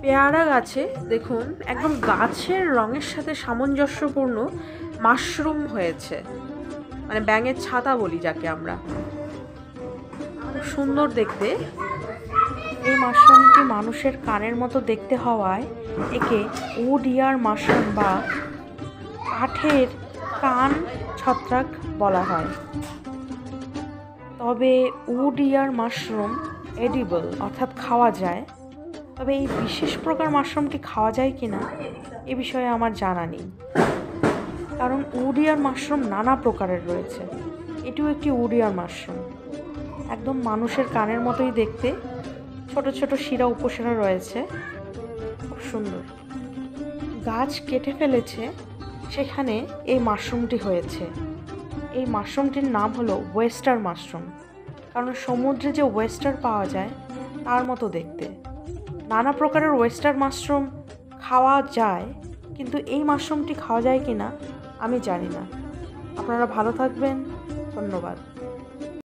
পেয়ারা গাছে, দেখুন, একদম গাছের রঙের সাথে সামঞ্জস্যপূর্ণ মাশরুম হয়েছে। মানে ব্যাঙের ছাতা বলি যাকে আমরা। সুন্দর দেখতে। এই মাশরুমটি মানুষের কানের মতো দেখতে হওয়ায় একে ও ডিয়ার মাশরুম বা কাঠের কান ছত্রাক বলা হয়। তবে উড ইয়ার মাশরুম এডিবল অর্থাৎ খাওয়া যায়। তবে এই বিশেষ প্রকার মাশরুমটি খাওয়া যায় কি না, এ বিষয়ে আমার জানা নেই। কারণ উডিয়ার মাশরুম নানা প্রকারের রয়েছে। এটিও একটি উডিয়ার মাশরুম। একদম মানুষের কানের মতোই দেখতে। ছোট ছোট শিরা উপশিরা রয়েছে। খুব সুন্দর। গাছ কেটে ফেলেছে, সেখানে এই মাশরুমটি হয়েছে। এই মাশরুমটির নাম হলো ওয়েস্টার মাশরুম। কারণ সমুদ্রে যে ওয়েস্টার পাওয়া যায়, তার মতো দেখতে। নানা প্রকারের ওয়েস্টার মাশরুম খাওয়া যায়, কিন্তু এই মাশরুমটি খাওয়া যায় কি না আমি জানি না। আপনারা ভালো থাকবেন। ধন্যবাদ।